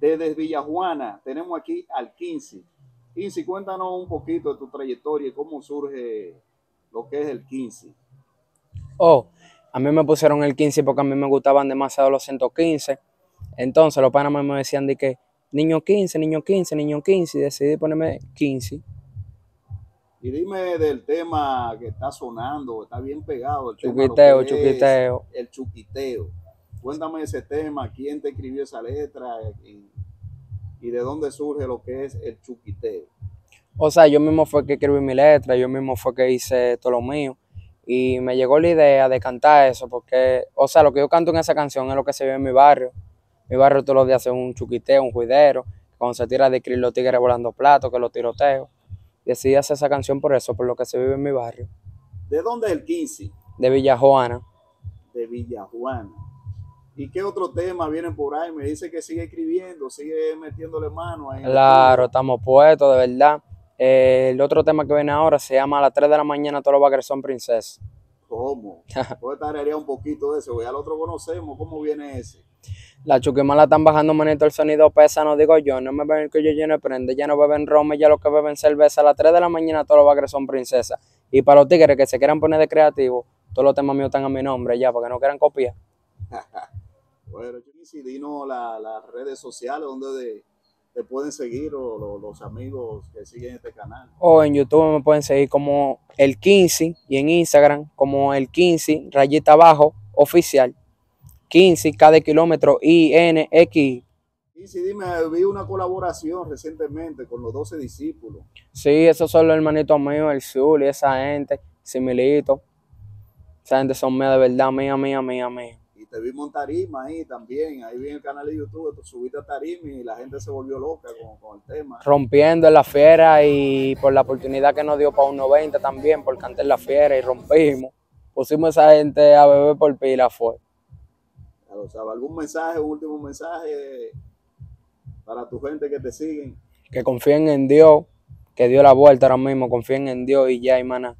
Desde Villajuana tenemos aquí al 15. 15, cuéntanos un poquito de tu trayectoria y cómo surge lo que es el 15. Oh, a mí me pusieron el 15 porque a mí me gustaban demasiado los 115. Entonces los panas me decían de que niño 15, niño 15, niño 15 y decidí ponerme 15. Y dime del tema que está sonando, está bien pegado. El chuquiteo, chuquiteo. el chuquiteo. Cuéntame ese tema, quién te escribió esa letra y, de dónde surge lo que es el chuquiteo. O sea, yo mismo fue que escribí mi letra, yo mismo fue que hice todo lo mío. Y me llegó la idea de cantar eso, porque, o sea, lo que yo canto en esa canción es lo que se ve en mi barrio. Mi barrio todos los días hace un chuquiteo, un juidero, cuando se tira de escribir los tigres volando platos, que los tiroteo decidí hacer esa canción por eso, por lo que se vive en mi barrio. ¿De dónde es el 15? De Villajuana. De Villajuana. ¿Y qué otro tema viene por ahí? Me dice que sigue escribiendo, sigue metiéndole mano ahí. Claro, estamos puestos, de verdad. Eh, el otro tema que viene ahora se llama A las 3 de la mañana todos los vaqueros son princesas. ¿Cómo? Puede tararear un poquito de eso, ya lo otro conocemos, ¿cómo viene ese? La chuquimala están bajando manito, el sonido pesa, no digo yo, no me ven que yo lleno prende, ya no beben rome, ya los que beben cerveza, a las 3 de la mañana todos los bagres son princesas. Y para los tigres que se quieran poner de creativo, todos los temas míos están a mi nombre ya, para que no quieran copiar. bueno, Chuquisi, dinos las redes sociales donde te pueden seguir o los amigos que siguen este canal. O en YouTube me pueden seguir como el 15 y en Instagram como el 15 rayita abajo oficial. 15 cada kilómetro INX. Y si dime, vi una colaboración recientemente con los 12 discípulos. Sí, esos son los hermanitos míos, el Sur y esa gente, Similito. Esa gente son mías de verdad, mía, mía, mía, mía. Te vimos en Tarima ahí también, ahí vi en el canal de YouTube, tú subiste a Tarima y la gente se volvió loca con, el tema. Rompiendo en la fiera y por la oportunidad que nos dio para un 90 también, por cantar en la fiera y rompimos. Pusimos a esa gente a beber por pila, fue. ¿algún mensaje, un último mensaje para tu gente que te siguen? Que confíen en Dios, que dio la vuelta ahora mismo, confíen en Dios y ya, hermana.